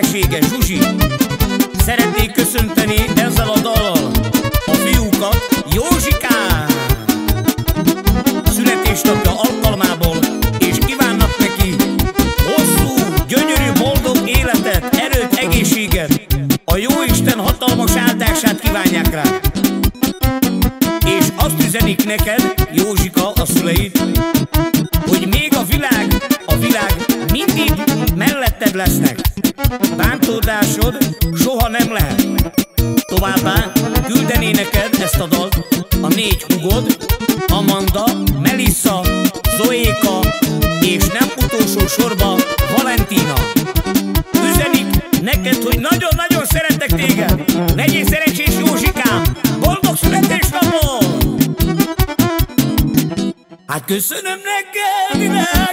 felesége Zsuzsi. Szeretnék köszönteni ezzel a dallal a fiúkat Józsikán. Születésnapja alkalmából és kívánnak neki hosszú, gyönyörű, boldog életet, erőt, egészséget. A Jóisten hatalmas áldását kívánják rá. És azt üzenik neked, Józsika, a szüleid, hogy még a világ, lesznek. Bántódásod soha nem lehet. Továbbá küldené neked ezt a dalt a négy hugod, Amanda, Melissa, Zoéka és nem utolsó sorba Valentina. Üzenik neked, hogy nagyon-nagyon szeretek téged. Legyél szerencsés Józsikám! Boldog születésnapot! Hát köszönöm neked, világ!